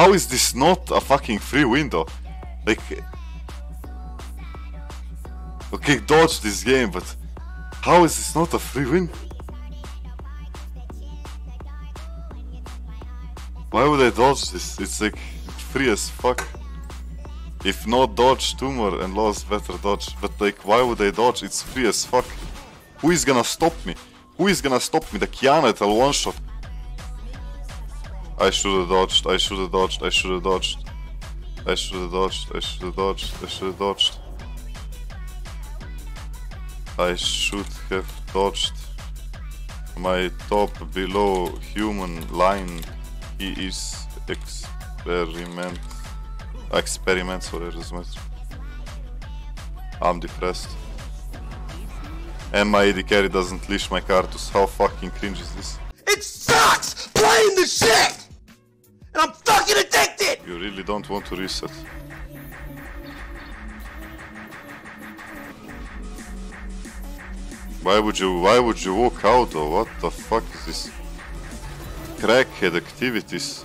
How is this not a fucking free window? Like... Okay, dodge this game, but... How is this not a free win? Why would I dodge this? It's like free as fuck. If not dodge tumor and lost better dodge. But like why would I dodge? It's free as fuck. Who is gonna stop me? Who is gonna stop me? The Qiyana at one shot. I should have dodged, I should have dodged, I should have dodged. I should have dodged, I should have dodged, I should have dodged. I should have dodged. My top below human line. He is experiment. Experiment, sorry, I'm depressed. And my AD carry doesn't leash my Karthus. How fucking cringe is this? It sucks playing the shit! Really don't want to reset. Why would you why would you walk out though? What the fuck is this? Crackhead activities.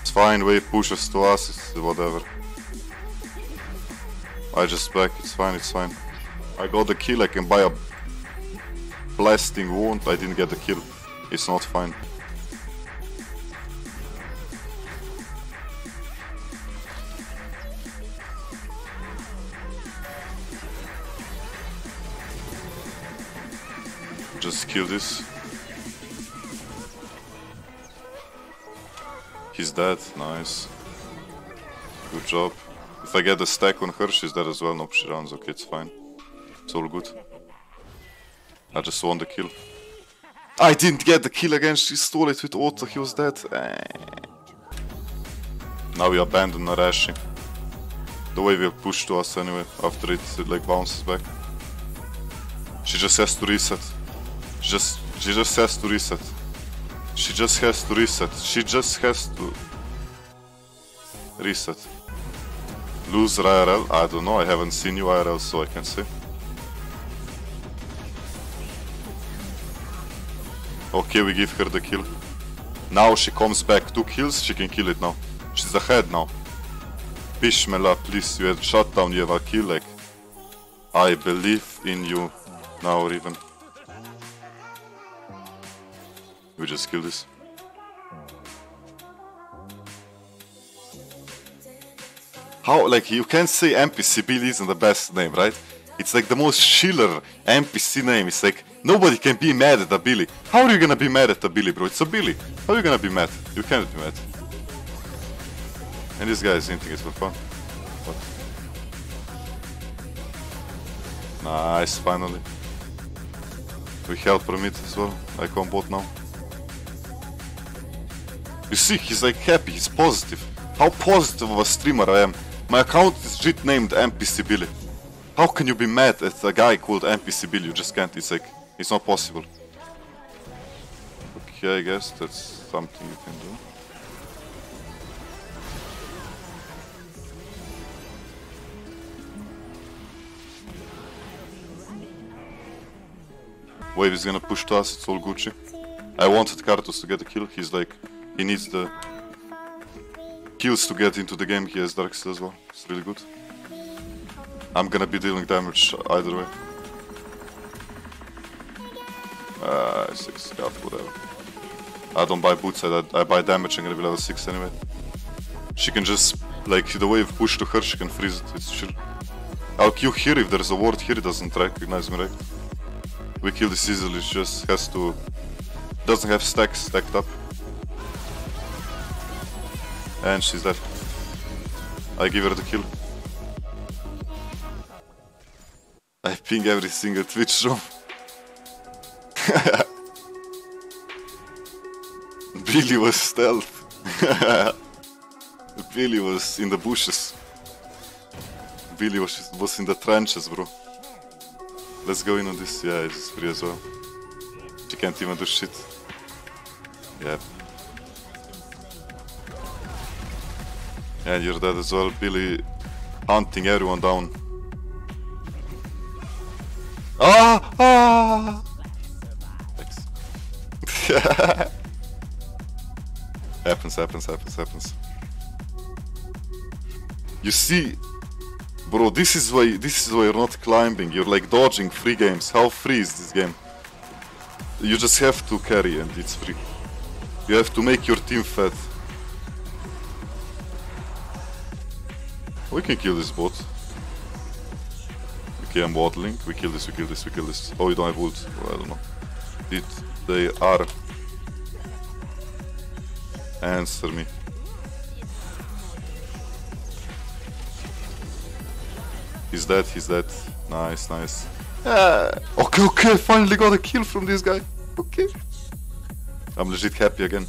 It's fine, wave pushes to us, it's whatever. I just back, it's fine, it's fine. I got the kill, I can buy a blasting Wand, I didn't get the kill. It's not fine. Just kill this. He's dead, nice. Good job. If I get a stack on her, she's dead as well. No, she runs, okay, it's fine. It's all good. I just won the kill. I didn't get the kill again, she stole it with auto, he was dead. Eh. Now we abandon Narashi. The way will push to us anyway, after it, it like bounces back. She just has to reset. She just, she just has to reset. She just has to reset. She just has to reset. Lose IRL? I don't know, I haven't seen you IRL so I can say. Okay, we give her the kill. Now she comes back. Two kills, she can kill it now. She's ahead now. Bishmela, please, you had shut down, you have a kill like. I believe in you now, Riven. We just kill this. How, like, you can't say NPC Billy isn't the best name, right? It's like the most chiller NPC name. It's like, nobody can be mad at a Billy. How are you gonna be mad at a Billy, bro? It's a Billy. How are you gonna be mad? You can't be mad. And this guy is hinting it's for fun. What? Nice, finally. We help from it as well. I come bot now. You see, he's like happy, he's positive. How positive of a streamer I am. My account is JIT named NPC Billy. How can you be mad at a guy called NPC Billy? You just can't, it's like, it's not possible. Okay, I guess that's something you can do. Wave is gonna push to us, it's all Gucci. I wanted Karthus to get a kill, he's like, he needs the kills to get into the game, he has Dark Seal as well, it's really good. I'm gonna be dealing damage either way. Uh, 6 scuff, whatever. I don't buy boots, I, I buy damage, I'm gonna be level 6 anyway. She can just, like, the wave push to her, she can freeze it, it's chill. I'll Q here if there's a ward here, it doesn't recognize me, right? We kill this easily, she just has to... Doesn't have stacks stacked up. And she's dead. I give her the kill. I ping every single Twitch room. Billy was stealth. Billy was in the bushes. Billy was, was in the trenches, bro. Let's go in on this. Yeah, it's free as well. She can't even do shit. Yeah. And you're dead as well. Billy hunting everyone down. Ah! Ah! happens, happens, happens, happens. You see, bro, this is why this is why you're not climbing. You're like dodging free games. How free is this game? You just have to carry and it's free. You have to make your team fat. We can kill this bot. Okay, I'm waddling. We kill this, we kill this, we kill this. Oh, you don't have ult. Well, I don't know. Did they are answer me? He's dead, he's dead. Nice, nice. Yeah. Okay, okay, I finally got a kill from this guy. Okay. I'm legit happy again.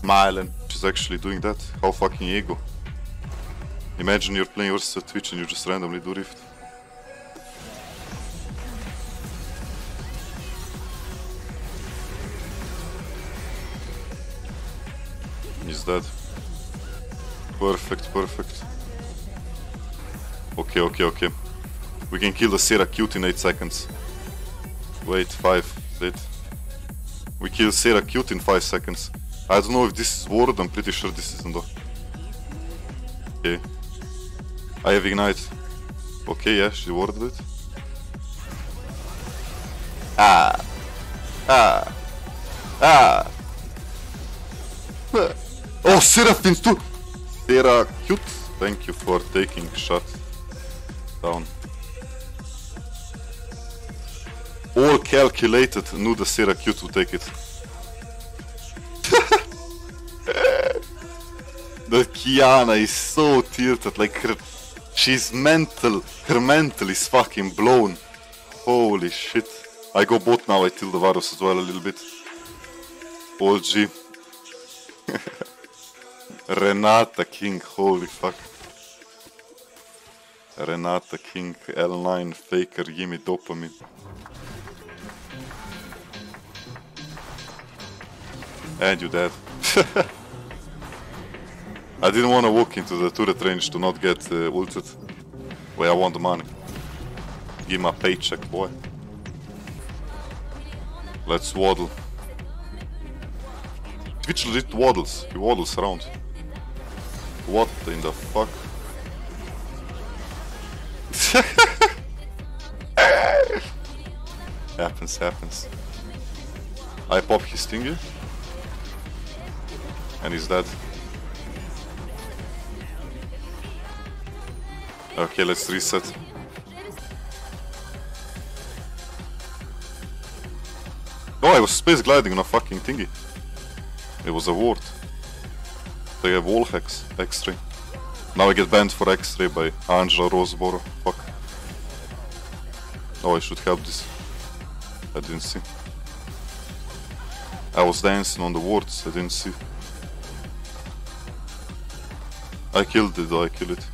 Smiling. She's actually doing that. How fucking ego. Imagine you're playing versus Twitch and you just randomly do Rift. He's dead. Perfect, perfect. Okay, okay, okay. We can kill the Sera cute in 8 seconds. Wait, 5. Wait. We kill Sera cute in 5 seconds. I don't know if this is ward, I'm pretty sure this isn't though. Okay. I have ignite. Okay, yeah, she warded it. Ah. Ah. Ah. Oh, Seraphines too! Sera uh, cute. Thank you for taking shots down. All calculated, knew the Sera cute would take it. the Qiyana is so tilted, like her, she's mental, her mental is fucking blown. Holy shit. I go bot now, I tilt the Varus as well a little bit. OG. Renata King, holy fuck. Renata King, L9, Faker, gimme dopamine. And you dead. I didn't want to walk into the turret range to not get uh, ulted. Where I want the money. Give my paycheck, boy. Let's waddle. Twitch legit waddles. He waddles around. What in the fuck? happens, happens. I pop his stinger. And he's dead. Okay, let's reset. Oh, I was space gliding on a fucking thingy. It was a ward. Have wall hacks, X3. Now I get banned for X3 by Angela Roseboro. Fuck. Oh, I should have this. I didn't see. I was dancing on the wards, I didn't see. I killed it, I killed it.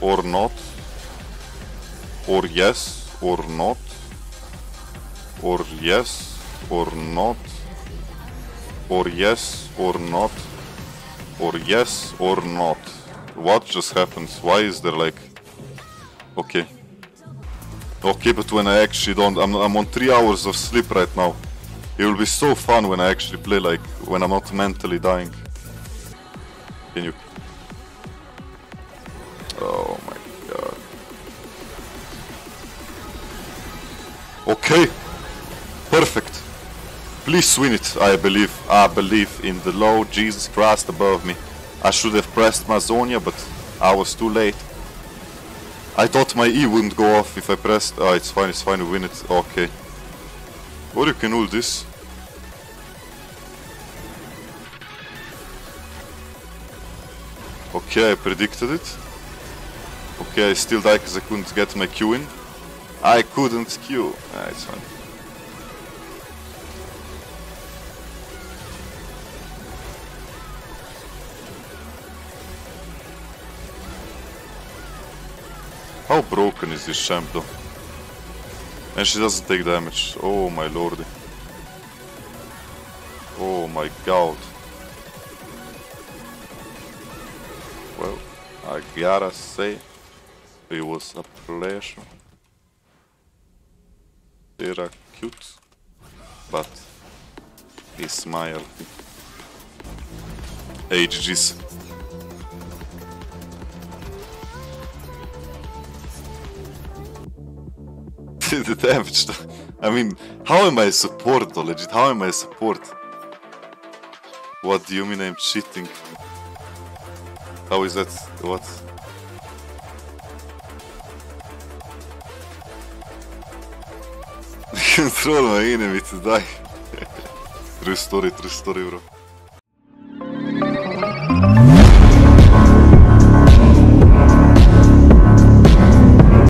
Or not. Or yes, or not. Or yes, or not. Or yes, or not. Or yes, or not. What just happens? Why is there like... Okay. Okay, but when I actually don't... I'm, I'm on 3 hours of sleep right now. It will be so fun when I actually play like... When I'm not mentally dying. Can you... Oh my god. Okay. Perfect. Please win it, I believe. I believe in the Lord Jesus Christ above me. I should have pressed Mazonia, but I was too late. I thought my E wouldn't go off if I pressed... Oh, it's fine, it's fine, we win it. Okay. Or you can ult this. Okay, I predicted it. Okay, I still die because I couldn't get my Q in. I couldn't Q. Ah, it's fine. How broken is this champ though? And she doesn't take damage. Oh my lordy. Oh my god. Well, I gotta say, it was a pleasure. They're cute, but he smile. HG's. the damage. I mean, how am I support though, legit? How am I support? What do you mean I'm cheating? How is that? What? Control my enemy to die. true story, true story, bro.